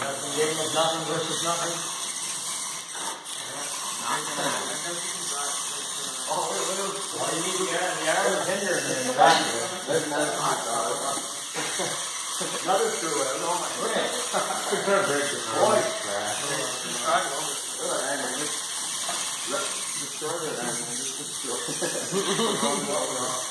know, culture or anything. Game of nothing versus nothing. Well, you need to get the iron hinder in the back. There's another hot dog. Another screw, I don't know my. It's gonna break your Boy. Good, I mean, destroy it, I mean, just destroy it.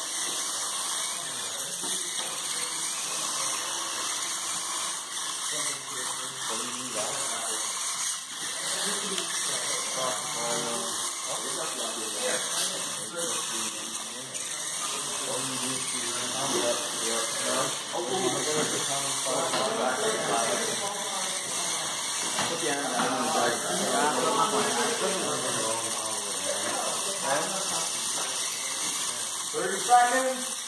Thirty seconds.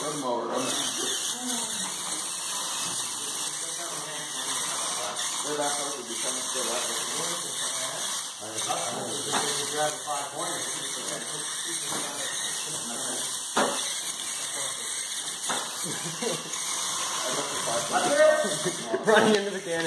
Run over, Running into the cannon.